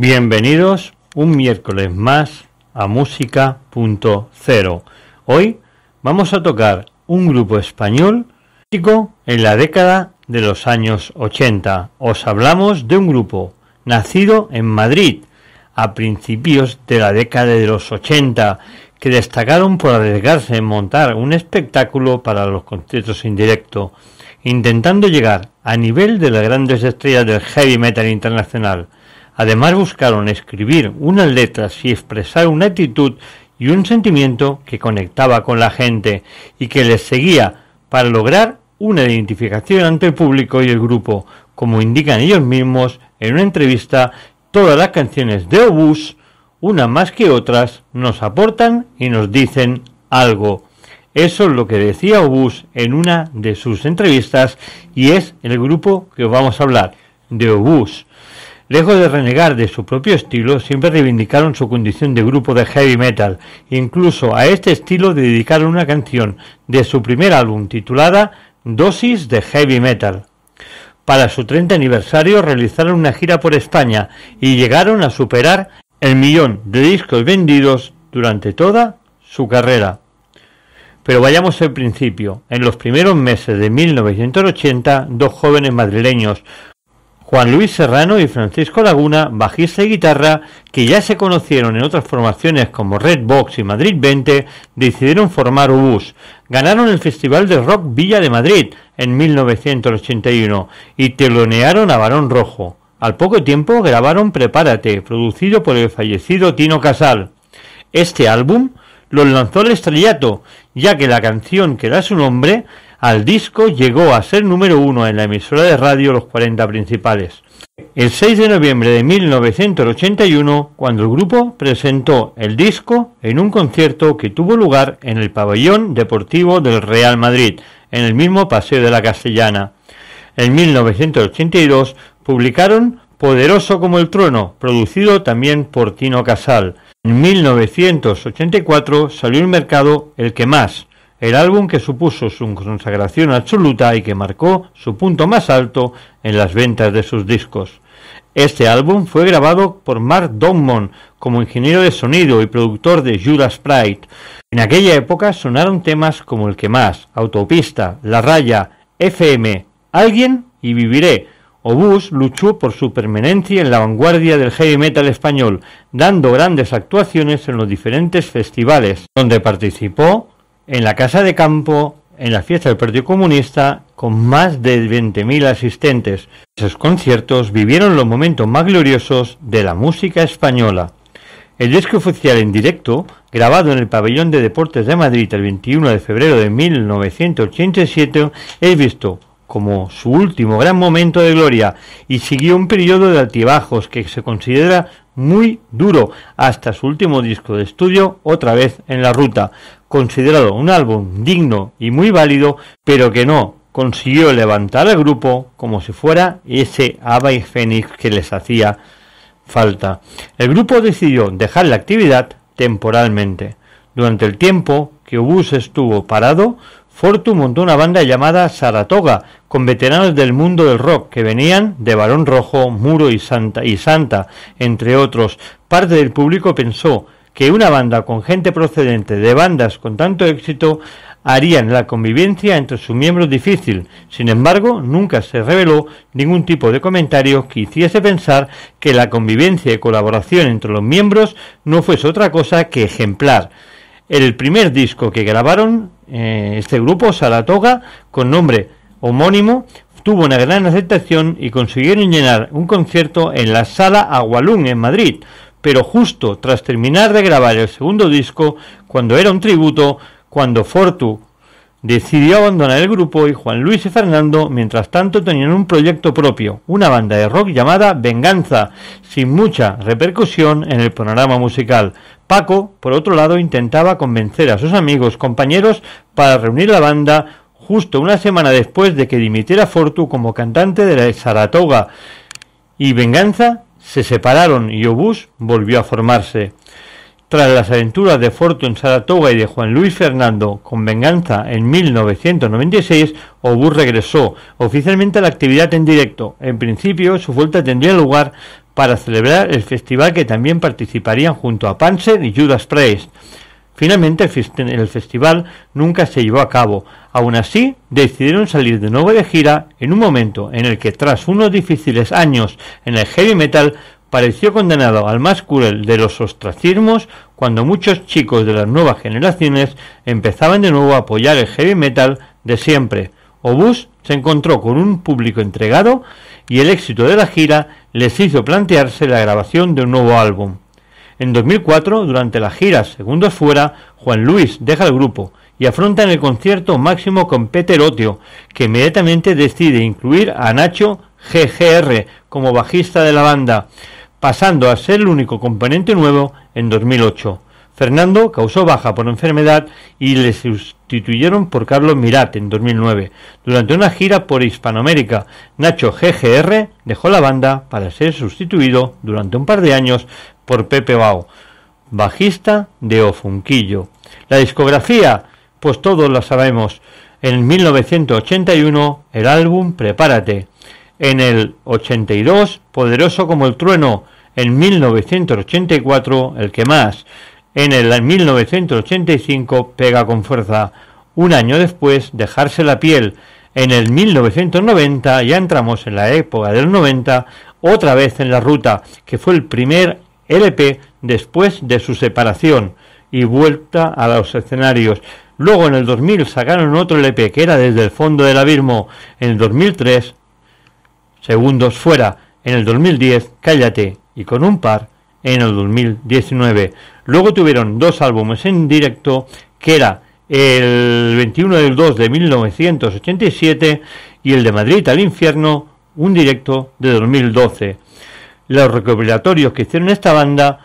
Bienvenidos un miércoles más a Música.0. Hoy vamos a tocar un grupo español en la década de los años 80. Os hablamos de un grupo nacido en Madrid a principios de la década de los 80 que destacaron por arriesgarse en montar un espectáculo para los conciertos en directo, intentando llegar a nivel de las grandes estrellas del heavy metal internacional. Además buscaron escribir unas letras y expresar una actitud y un sentimiento que conectaba con la gente y que les seguía para lograr una identificación ante el público y el grupo, como indican ellos mismos en una entrevista, todas las canciones de Obús, unas más que otras, nos aportan y nos dicen algo. Eso es lo que decía Obús en una de sus entrevistas y es el grupo que os vamos a hablar, de Obús. Lejos de renegar de su propio estilo, siempre reivindicaron su condición de grupo de heavy metal. Incluso a este estilo dedicaron una canción de su primer álbum titulada Dosis de Heavy Metal. Para su 30 aniversario realizaron una gira por España y llegaron a superar el millón de discos vendidos durante toda su carrera. Pero vayamos al principio. En los primeros meses de 1980, dos jóvenes madrileños, Juan Luis Serrano y Francisco Laguna, bajista y guitarra, que ya se conocieron en otras formaciones como Red Box y Madrid 20, decidieron formar Ubus. Ganaron el Festival de Rock Villa de Madrid en 1981 y telonearon a Barón Rojo. Al poco tiempo grabaron Prepárate, producido por el fallecido Tino Casal. Este álbum los lanzó al estrellato, ya que la canción que da su nombre al disco llegó a ser número uno en la emisora de radio Los 40 Principales. El 6 de noviembre de 1981, cuando el grupo presentó el disco en un concierto que tuvo lugar en el pabellón deportivo del Real Madrid, en el mismo Paseo de la Castellana. En 1982 publicaron Poderoso como el Trono, producido también por Tino Casal. En 1984 salió al mercado El que más, el álbum que supuso su consagración absoluta y que marcó su punto más alto en las ventas de sus discos. Este álbum fue grabado por Mark Donmon como ingeniero de sonido y productor de Judas Pride. En aquella época sonaron temas como El que más, Autopista, La Raya, FM, Alguien y Viviré. Obús luchó por su permanencia en la vanguardia del heavy metal español, dando grandes actuaciones en los diferentes festivales, donde participó en la Casa de Campo, en la fiesta del Partido Comunista, con más de 20.000 asistentes. Esos conciertos vivieron los momentos más gloriosos de la música española. El disco oficial en directo, grabado en el Pabellón de Deportes de Madrid el 21 de febrero de 1987, es visto como su último gran momento de gloria y siguió un periodo de altibajos que se considera muy duro hasta su último disco de estudio otra vez en la ruta, considerado un álbum digno y muy válido, pero que no consiguió levantar al grupo como si fuera ese ave y fénix que les hacía falta. El grupo decidió dejar la actividad temporalmente. Durante el tiempo que Obús estuvo parado, Fortu montó una banda llamada Saratoga, con veteranos del mundo del rock que venían de Barón Rojo, Muro y Santa, y Santa, entre otros. Parte del público pensó que una banda con gente procedente de bandas con tanto éxito harían la convivencia entre sus miembros difícil. Sin embargo, nunca se reveló ningún tipo de comentario que hiciese pensar que la convivencia y colaboración entre los miembros no fuese otra cosa que ejemplar. El primer disco que grabaron eh, este grupo, Saratoga, con nombre homónimo, tuvo una gran aceptación y consiguieron llenar un concierto en la Sala Agualún en Madrid, pero justo tras terminar de grabar el segundo disco, cuando era un tributo, cuando Fortu decidió abandonar el grupo y Juan Luis y Fernando, mientras tanto, tenían un proyecto propio, una banda de rock llamada Venganza, sin mucha repercusión en el panorama musical. Paco, por otro lado, intentaba convencer a sus amigos, compañeros, para reunir la banda justo una semana después de que dimitiera Fortu como cantante de la Saratoga. Y Venganza se separaron y Obús volvió a formarse. Tras las aventuras de Fortune Saratoga y de Juan Luis Fernando con venganza en 1996, Obús regresó oficialmente a la actividad en directo. En principio, su vuelta tendría lugar para celebrar el festival que también participarían junto a Panzer y Judas Priest. Finalmente el, festival nunca se llevó a cabo. Aún así, decidieron salir de nuevo de gira en un momento en el que tras unos difíciles años en el heavy metal pareció condenado al más cruel de los ostracismos cuando muchos chicos de las nuevas generaciones empezaban de nuevo a apoyar el heavy metal de siempre. Obús se encontró con un público entregado y el éxito de la gira les hizo plantearse la grabación de un nuevo álbum. En 2004, durante la gira Segundos Fuera, Juan Luis deja el grupo y afronta en el concierto máximo con Peter Otio, que inmediatamente decide incluir a Nacho GGR como bajista de la banda, pasando a ser el único componente nuevo en 2008. Fernando causó baja por enfermedad y le sustituyeron por Carlos Mirat en 2009. Durante una gira por Hispanoamérica, Nacho GGR dejó la banda para ser sustituido durante un par de años por Pepe Bau, bajista de Ofunquillo. La discografía, pues todos la sabemos. En 1981 el álbum Prepárate. En el 82 Poderoso como el trueno. En 1984 El que más. En el 1985 Pega con fuerza. Un año después Dejarse la piel. En el 1990 ya entramos en la época del 90 otra vez en la ruta, que fue el primer LP después de su separación y vuelta a los escenarios. Luego en el 2000 sacaron otro LP que era desde el fondo del abismo. En el 2003, segundos fuera. En el 2010, Cállate y con un par en el 2019. Luego tuvieron dos álbumes en directo que era el 21 del 2 de 1987 y el de Madrid al infierno, un directo de 2012 los recopilatorios que hicieron esta banda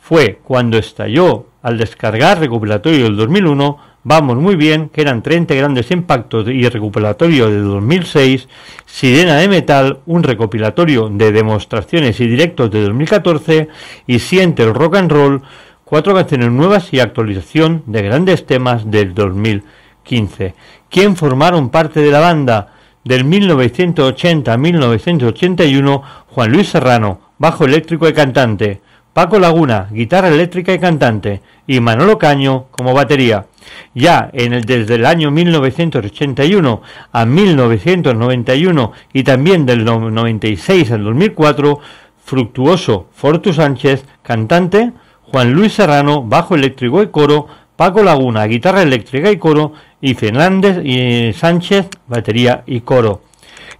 fue cuando estalló al descargar recopilatorio del 2001, Vamos muy bien, que eran 30 grandes impactos y recopilatorio de 2006, Sirena de Metal, un recopilatorio de demostraciones y directos de 2014, y Siente el Rock and Roll, cuatro canciones nuevas y actualización de grandes temas del 2015. ¿Quién formaron parte de la banda? Del 1980 a 1981, Juan Luis Serrano, bajo eléctrico y cantante, Paco Laguna, guitarra eléctrica y cantante, y Manolo Caño como batería. Ya en el, desde el año 1981 a 1991 y también del 96 al 2004, Fructuoso Fortu Sánchez, cantante, Juan Luis Serrano, bajo eléctrico y coro, Paco Laguna, guitarra eléctrica y coro, y Fernández y Sánchez, batería y coro.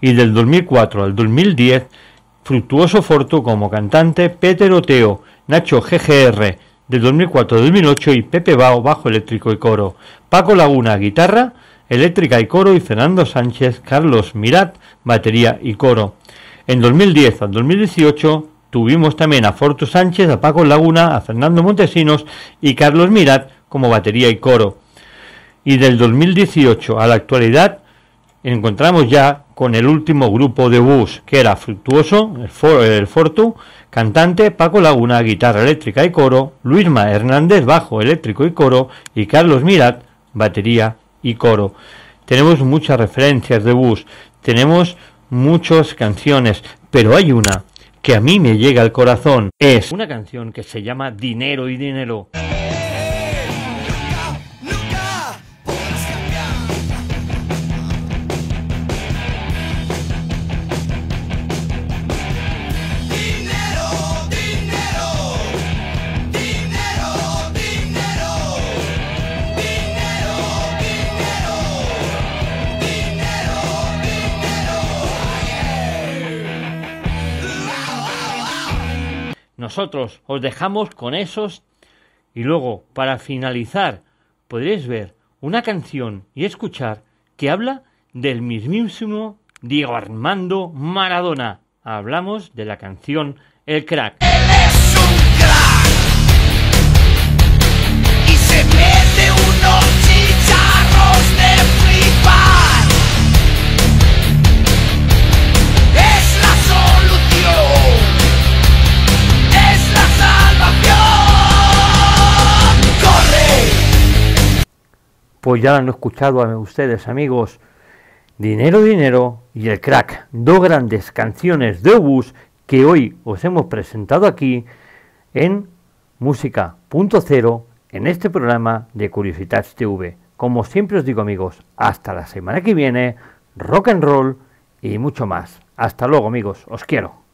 Y del 2004 al 2010, Fructuoso Fortu como cantante, Peter Oteo, Nacho GGR de 2004-2008 y Pepe Bao bajo eléctrico y coro, Paco Laguna guitarra, eléctrica y coro y Fernando Sánchez, Carlos Mirat batería y coro. En 2010 al 2018 tuvimos también a Fortu Sánchez, a Paco Laguna, a Fernando Montesinos y Carlos Mirat como batería y coro. Y del 2018 a la actualidad encontramos ya con el último grupo de bus, que era Fructuoso, el, Fortu, cantante, Paco Laguna, guitarra eléctrica y coro, Luisma Hernández, bajo eléctrico y coro, y Carlos Mirat, batería y coro. Tenemos muchas referencias de bus, tenemos muchas canciones, pero hay una que a mí me llega al corazón. Es una canción que se llama Dinero y Dinero. Nosotros os dejamos con esos y luego, para finalizar, podréis ver una canción y escuchar que habla del mismísimo Diego Armando Maradona. Hablamos de la canción El Crack. Pues ya lo han escuchado a ustedes amigos. Dinero, dinero y el crack, dos grandes canciones de Obus que hoy os hemos presentado aquí en Música.cero en este programa de Curiositats TV. Como siempre os digo amigos, hasta la semana que viene, rock and roll y mucho más. Hasta luego amigos, os quiero.